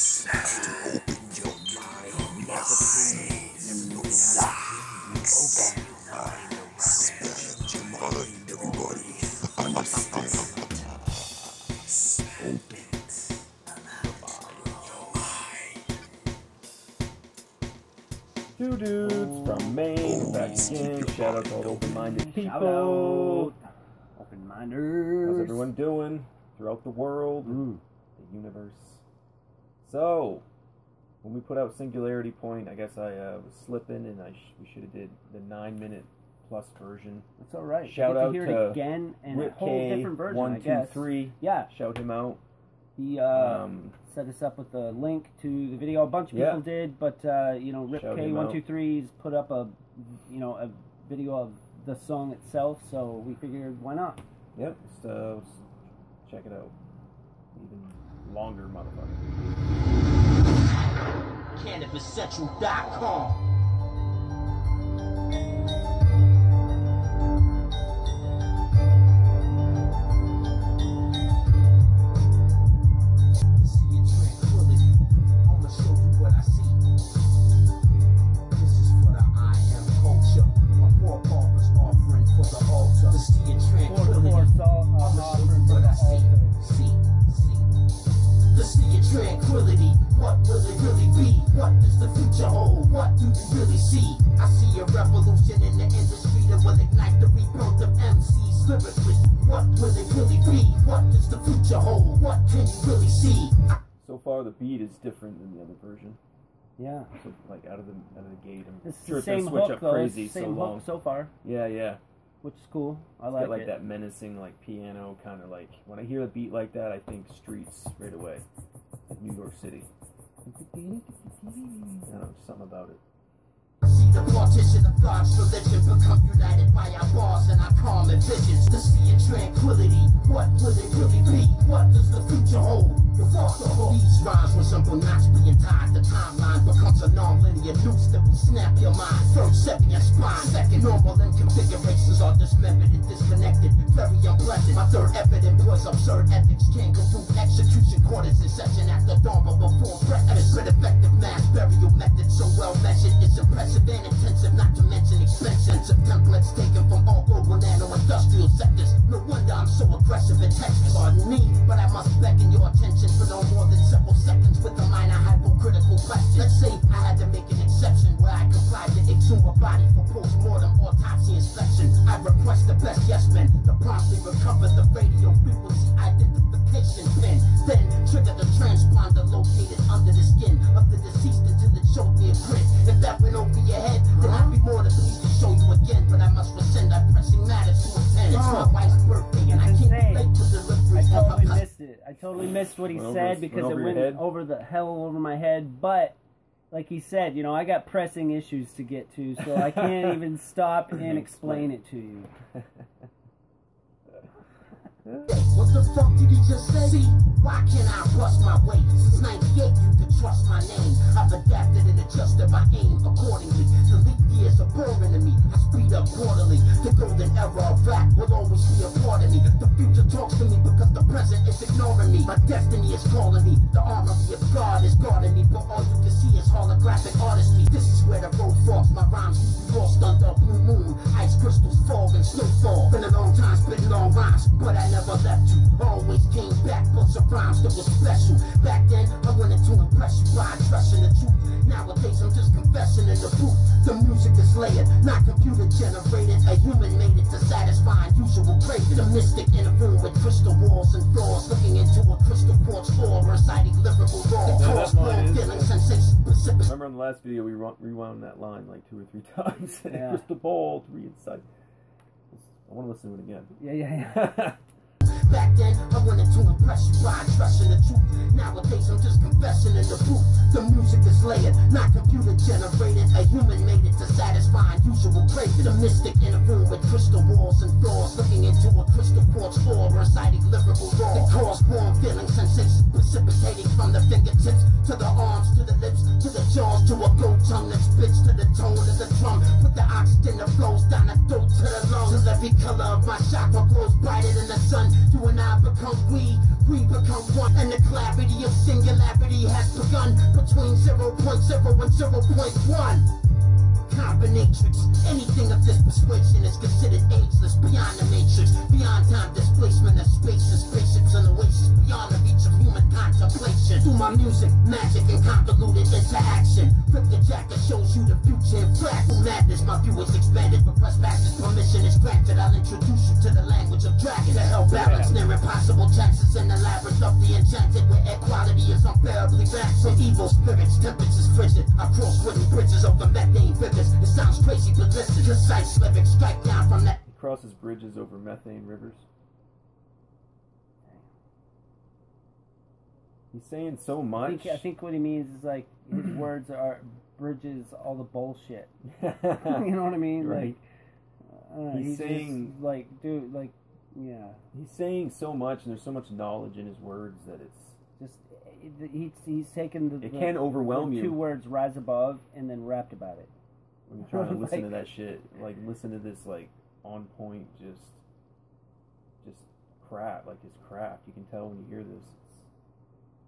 To open your mind. Open. Expand your mind, everybody. Understand. Open. Two dudes from Maine back again. Shout out to all open-minded people. out. Open minders. How's everyone doing throughout the world, Mm. the universe? So, when we put out Cingularity Point, I guess I uh, was slipping, and I sh- we should have did the nine-minute plus version. That's all right. Shout out to hear to it again and a whole K, different version. one, I two, guess. three. Yeah, Shout him out. he uh, Um, set us up with a link to the video. A bunch of Yeah. people did, but uh, you know, Rip K one two three's put up a you know a video of the song itself, so we figured why not? Yep. Let's, uh, check it out. Even longer, motherfucker. CanibusCentral.com. What will it really be? What does the future hold? What can you really see? So far, the beat is different than the other version. Yeah, So, like out of the out of the gate, I'm it's sure the it's gonna same switch hook up though. It's the same so hook long. so far, Yeah, yeah. which is cool. I It's like, got like it. that menacing, like piano kind of like. When I hear a beat like that, I think streets right away, like New York City. I don't know, something about it. The partition of God's religion become united by our bars and our common visions. To see in tranquility, what will it really be? What does the future hold? The whole. These rhymes resemble knots being tied. The timeline becomes a non-linear noose that will snap your mind. First, severing your spine. Second, normal and configurations are dismembered and disconnected. Very unpleasant. My third evident employs absurd ethics. Kangaroo execution quarters in session after dawn, but before breakfast. But effective mass burial method so well measured. It's impressive and intensive, not to mention expensive templates taken from all global nano-industrial sectors. No wonder I'm so aggressive in Texas. Pardon me, but I must beckon your attention for no more than several seconds with a minor hypocritical question. Let's say I had to make an body for post-mortem autopsy inspection. I request the best yes men to promptly recover the radio frequency identification pin. Then trigger the transponder located under the skin of the deceased until it showed me a grid. If that went over your head, then I'd be more than pleased to show you again. But I must rescind that pressing matter to a pen. It's my oh. wife's birthday and I It's can't insane. be late for delivery. I totally missed it. I totally missed what he Went said his- because went it went head? over the hell over my head. But like he said, you know, I got pressing issues to get to, so I can't even stop and explain it to you. What the fuck did he just say? See, why can't I bust my way? Since 98, you can trust my name. I've adapted and adjusted my aim accordingly. The leap years are boring to me. I speed up quarterly. The golden era of rap will always be a part of me. The future talks to me because the present is ignoring me. My destiny is calling me. The armory of God is guarding me. But all you can see is holographic artistry. This is where the road forks. My rhymes lost under a blue moon. Ice crystals, fog, and snowfall. Been a long time spitting long rhymes, but I never left you. Always came back, but some rhymes that was special. Back then, I wanted to impress you by addressing the truth. Nowadays, I'm just confessing in the booth. The music is layered, not computer generated. A human made it to satisfy unusual craving. The mystic in a room with crystal walls and floors, looking into a crystal quartz floor, reciting lyrical raw. Yeah, Cause warm feeling, sensation, specific. Remember in the last video we rewound that line like two or three times. Yeah. Crystal ball, three inside. I want to listen to it again. Yeah, yeah, yeah. Back then, I wanted to impress you by addressing the truth. Nowadays, I'm just confessing in the booth. The music is layered, not computer generated. A human made it to satisfy unusual craving. The mystic in a room with crystal walls and floors, looking into a crystal quartz floor, reciting lyrical raw. It caused warm feeling sensations precipitating from the fingertips to the arms, to the lips, to the jaws, to a gold tongue that spits to the tone of the drum. Put the oxygen that flows down the throat to the lungs. Till every color of my chakra glows brighter than the sun. You and I become we. We become one, and the clarity of singularity has begun between 0.0 and 0.1 combinatrix. Anything of this persuasion is considered ageless, beyond the matrix, beyond time displacement of space and spaceships and oasis, beyond the reach of human contemplation. Through my music, magic, and convoluted interaction, Rip the Jacker shows you the future in. Through madness, my view is expanded. Request master's permission is granted. I'll introduce you to the language of dragons. The hell balance near impossible taxes in the labyrinth of the enchanted, where equality is unbearably vast. For evil spirits, temperatures frigid. I cross wooden bridges over crazy, but listen. Concise lyrics strike down from that. He crosses bridges over methane rivers. He's saying so I much. think, I think what he means is like his words are bridges all the bullshit. you know what I mean? Right. Like, uh, He's he's saying- just, like, dude, like, yeah, He's saying so much, and there's so much knowledge in his words that it's just he's he's taken the, it the- can overwhelm the you two words rise above and then rapped about it. When you're trying to listen to that shit. Like listen to this like on point, just just crap, like his craft. You can tell when you hear this. It's,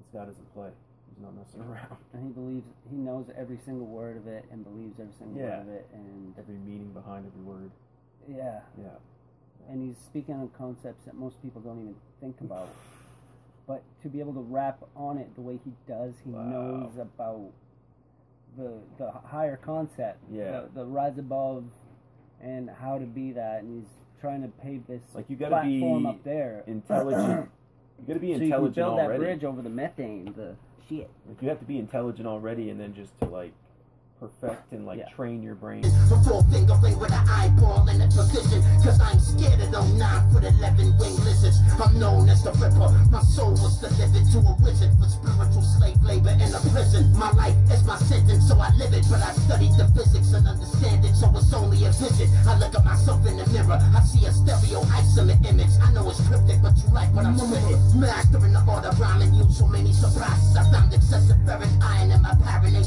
this guy doesn't play. He's not messing around. And he believes he knows every single word of it and believes every single Yeah. word of it and Every meaning behind every word. yeah. Yeah. and he's speaking on concepts that most people don't even think about. But to be able to rap on it the way he does, he Wow. knows about the the higher concept, Yeah. the, the rise above, and how to be that. And he's trying to pave this Like, you gotta be up there, Intelligent. You got to be so you can intelligent build that bridge over the methane, the shit. Like you have to be intelligent already, and then just to like perfect and like Yeah. train your brain. Before fingering with an eyeball in a position Cause I'm scared of them nine foot eleven wing lizards. I'm known as the Ripper My soul was delivered to a wizard For spiritual slave labor in a prison. My life is my sentence so I live it. But I studied the physics and understand it So it's only a visit I look at myself in the mirror. I see a stereo isomer image. I know it's cryptic but you like what I'm spitting Mastering the art of rhyming you so many surprises. I found excessive ferric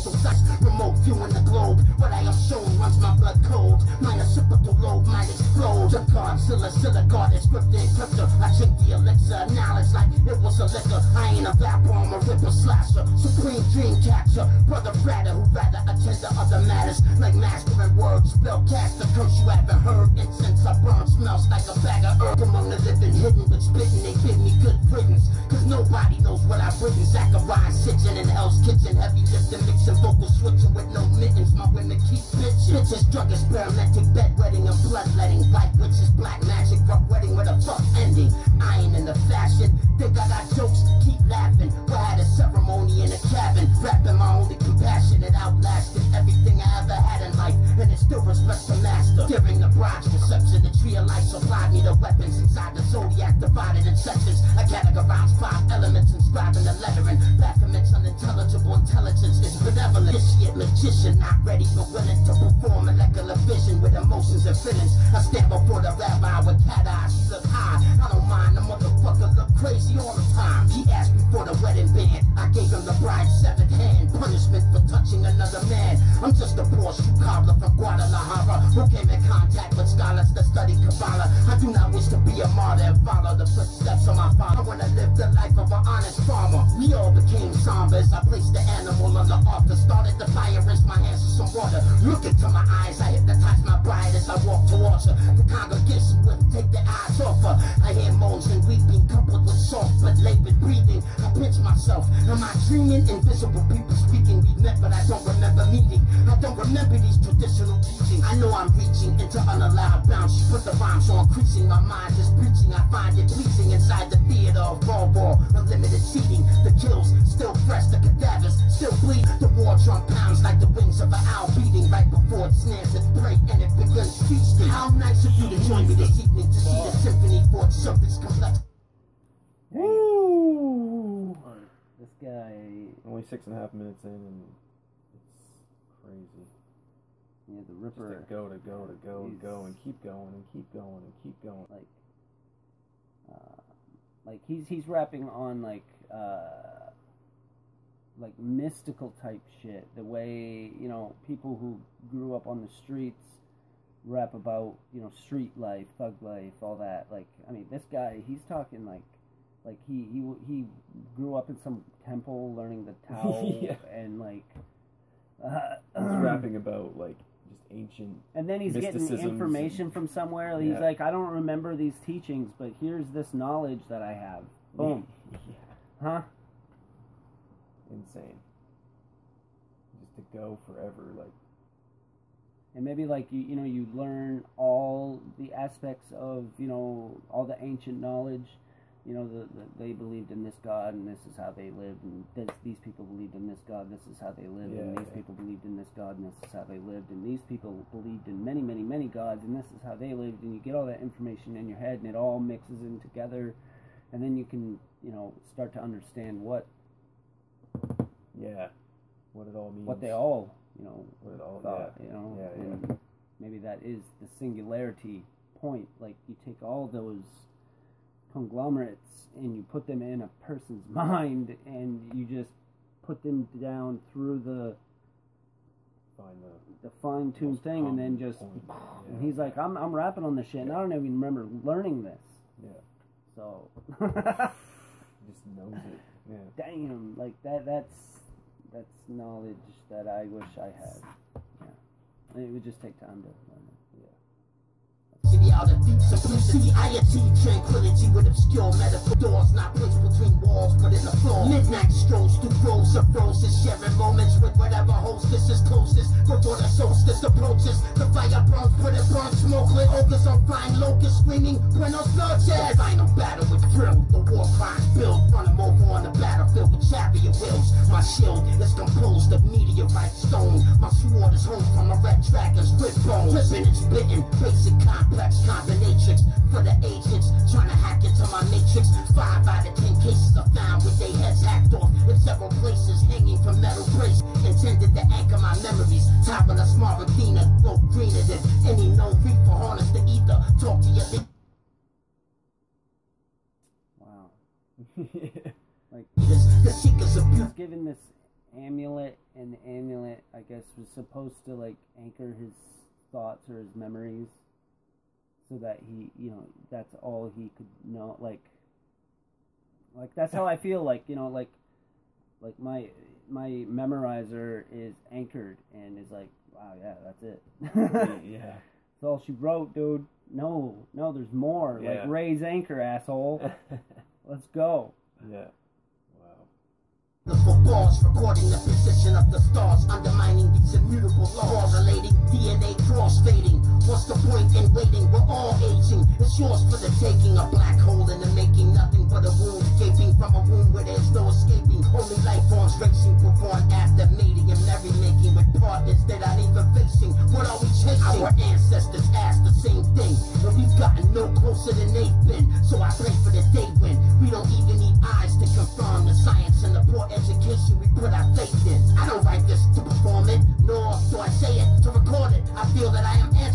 in paranasal sights Remote viewing the globe. What I am shown runs my blood cold. My occipital lobe might explode. The Godzilla, Silicon, is script and crypto I drink the elixir. Knowledge like it was a liquor. I ain't a vapor, I'm a ripper slasher. Supreme dream catcher. Brother Pratter who rather attend to other matters. Like mastering words, spell cast a curse you haven't heard Incense I burn smells like a bag of herb Among the living hidden but spitting. They give me good riddance Cause nobody knows what I've written Zachariah sitting in Hell's Kitchen. Heavy lifting, mixing vocal switching with no mittens. My women keep bitching Bitches drug experimenting, bedwetting and bloodletting. White witches, black magic, rough wedding with a fuck ending. I ain't in the fashion, think I got jokes, keep laughing. We had a ceremony in a cabin. Rapping my only compassion, it outlasted everything I ever had in life. And it still respects the master. During the bride's reception, the tree of life supplied me the weapons Inside the zodiac divided in sections. I categorize five elements inscribing the lettering. Baphomets unintelligible intelligence. Is benevolent This shit magician, not ready but willing to perform molecular vision with emotions and feelings. I stand before the rabbi with cat eyes, look high I'm just a poor shoe cobbler from Guadalajara Who came in contact with scholars that study Kabbalah. I do not wish to be a martyr and follow the footsteps of my father. I wanna live the life of an honest farmer. We all became zombies. I placed the animal on the altar Started the fire, rinsed my hands with some water. Look into my eyes, I hypnotize my bride as I walk towards her. The congregation wouldn't take their eyes off her. I hear moans and weeping coupled with soft but labored breathing. I pinch myself, am I dreaming? Invisible people speaking, we met but I don't remember meeting. I don't remember these traditional teachings. I know I'm reaching into unallowed bounds. She put the rhymes on increasing my mind is preaching. I find it pleasing inside the theater of raw ball Unlimited seating, the kills still fresh, the cadavers still bleed. The war drum pounds like the wings of an owl beating. Right before it snares its prey and it begins feasting. How nice of you to join me this evening To see the symphony for surface complex. Woo! Six and a half minutes in, and it's crazy. Yeah, the Ripper. Just to go, to go, to go, to go, and keep going, and keep going, and keep going. Like, uh, like he's he's rapping on like uh, like mystical type shit. The way you know people who grew up on the streets rap about you know street life, thug life, all that. Like, I mean, this guy he's talking like like he he he grew up in some temple learning the Tao Yeah. and like. Uh, He's rapping about like just ancient. And then he's getting information from somewhere. He's Yeah. like, I don't remember these teachings, but here's this knowledge that I have. Boom. yeah, Huh? insane. Just to go forever, like And maybe like you, you know, you learn all the aspects of, you know, all the ancient knowledge. You know, the, the, they believed in this God, and this is how they lived, and this, these people believed in this God, this is how they lived, and these yeah. people believed in this God, and this is how they lived, and these people believed in many, many, many gods, and this is how they lived, and you get all that information in your head, and it all mixes in together, and then you can, you know, start to understand what yeah, what it all means. what they all, you know, what it all thought, yeah. you know, Yeah, yeah. and maybe that is the singularity point. Like you take all those conglomerates and you put them in a person's mind, and you just put them down through the find the the fine tuned thing, and then just. point. And he's like, I'm I'm rapping on this shit, and I don't even remember learning this. Yeah. So, just knows it. Yeah. damn, like that. That's that's knowledge that I wish I had. Yeah, it would just take time to learn it. City out of deep simplicity I achieve tranquility with obscure metaphor. Doors not placed between walls but in the floor. Midnight strolls through groves of roses Sharing moments with whatever hostess is closest. Before the solstice approaches The fire burns, put it burn Smoke lit ogres on flying locusts Screaming Buenos noches Final battle with drill, The war crimes build Run 'em over on the battlefield with chariot wheels. My shield is composed of meteorite stone My sword is home from a red dragon's rib bone Flipping and splitting Basic complex combinatrix For the agents. Trying to hack into my matrix. Five out of ten cases are found with their heads hacked off In several places hanging from metal brace Intended to anchor my memories. Top of the small Athena Flow greener than any known reaper Harness the ether Talk to your Wow. leaders The seekers of beauty was given this amulet, and the amulet, I guess, was supposed to like anchor his thoughts or his memories, so that he, you know, that's all he could know. Like, like that's how I feel. Like, you know, like, like my my memorizer is anchored and is like, wow, yeah, that's it. yeah. That's all she wrote, dude. No, no, there's more. Yeah. Like raise anchor, asshole. Let's go. yeah. The footballs recording the position of the stars, undermining these immutable laws, relating DNA cross fading. What's the point in waiting? We're all aging. It's yours for the taking. A black hole in the making, nothing but a wound gaping from a wound where there's no escaping. Only life forms racing and after mating and merrymaking with partners that aren't even facing. What are we chasing? Our ancestors asked the same thing, and we've gotten no closer than they've been. So I pray I don't write this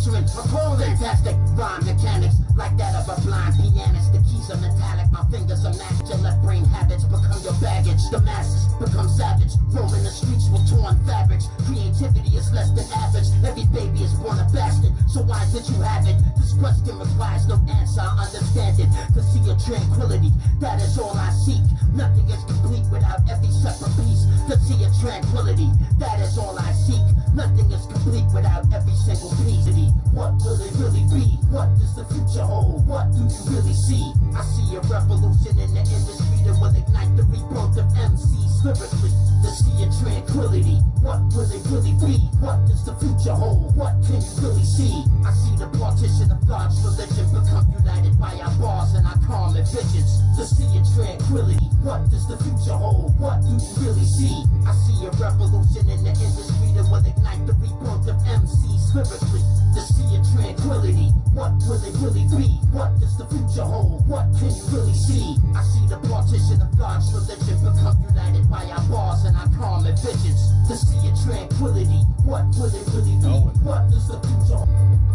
that I am answering a call. Fantastic rhyme mechanics, like that of a blind pianist. The keys are metallic, my fingers are matched. Your left brain habits become your baggage. The masses become savage, roaming the streets with torn fabrics. Creativity is less than average. Every baby is born a bastard, so why did you have it? This question requires no answer. I understand it. To see your tranquility, that is all I seek. Nothing is complete without every separate piece. To see your tranquility, that is all I seek. Nothing is complete without every single piece. of me. What will it really be? What does the future hold? What do you really see? I see a revolution in the industry that will ignite the rebirth of MCs lyrically. To see your tranquility, what will it really be? What does the future hold? What can you really see? I see the partition of God's religion become united by our bars and our common visions. To see your tranquility, what does the future hold? What do you really see? I see a revolution in the industry that will ignite the rebirth of MCs lyrically. To see your tranquility, what will it really be? What does the future hold? What can you really see? I see the partition of God's religion become united by our bars and our common visions. To see your tranquility, what will it really be? What does the future hold?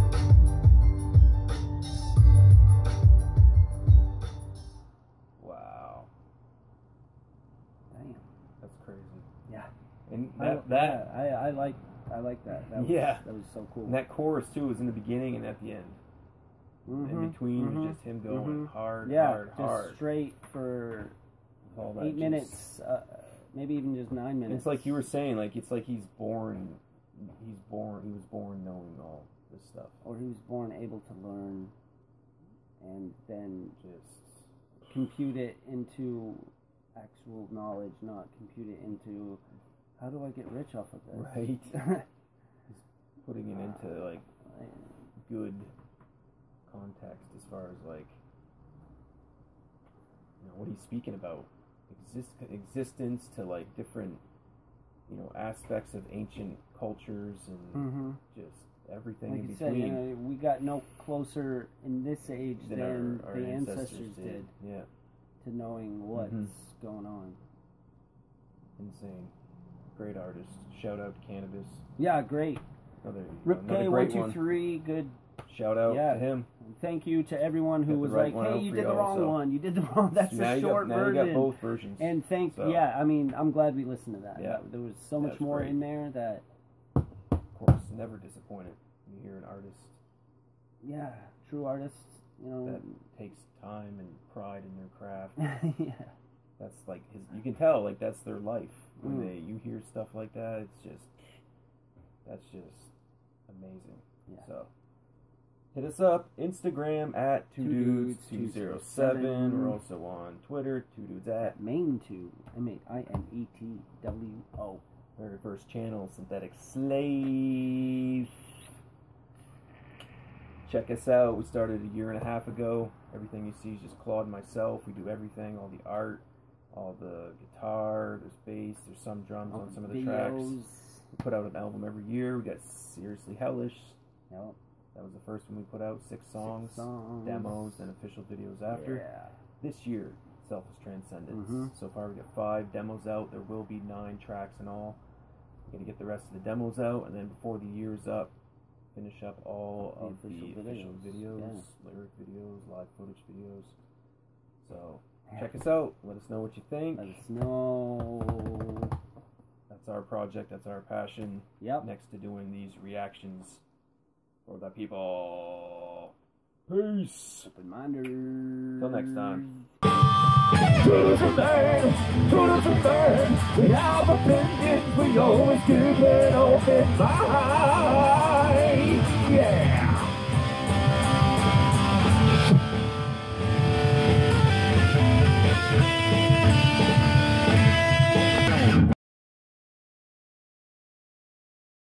That I, I like I like that. that was, Yeah. That was so cool. and that chorus too was in the beginning and at the end. Mhm, in between mhm, just him going mhm. hard, yeah, hard, just hard. straight for eight minutes, uh, maybe even just nine minutes. It's like you were saying, like it's like he's born. He's born. He was born knowing all this stuff. or he was born able to learn, and then Just compute it into actual knowledge, not compute it into how do I get rich off of this? right. He's putting it into like good context as far as like you know what he's speaking about exist existence to like different you know aspects of ancient cultures and hmm just everything Like in you said, between you know, we got no closer in this age than than, our, our the ancestors, ancestors did. did Yeah, to knowing what's Mhm. going on. insane. Great artist. Shout out to Canibus. Yeah, great. Another, Rip K one two three, good. Shout out Yeah. to him. Thank you to everyone who was right like, "Hey, you did the wrong one. You did the wrong. That's now the short got, now version." you got both versions. And thank, So- yeah, I mean, I'm glad we listened to that. Yeah. There was so much That's more great. in there that, of course, never disappointed when you hear an artist yeah, true artists, you know, that takes time and pride in their craft. yeah, That's like his. You can tell like that's their life. When Mm. they you hear stuff like that, it's just that's just amazing. Yeah. So hit us up Instagram at two Two dudes Dudes 207. seven. We're also on Twitter two dudes at main two, M A I N E T W O. very first channel synthetic slave. Check us out. We started a year and a half ago. Everything you see is just Claude and myself. We do everything, all the art, all the guitar, there's bass, there's some drums on some of the tracks. We put out an album every year. We got Seriously Hellish. Yep, That was the first one we put out. Six songs, six songs. demos, and official videos after. Yeah. This year, Selfish Transcendence. Mhm. So far, we got five demos out. There will be nine tracks in all. We're gonna get the rest of the demos out, and then before the year's up, finish up all The of the official official videos, videos, lyric videos, live footage videos. So check us out. Let us know what you think. Let us know. That's our project. That's our passion. Yep. Next to doing these reactions for the people. Peace. Open minders. Till next time. Truth and man, truth and man. We have opinions, we always keep an open mind. Yeah.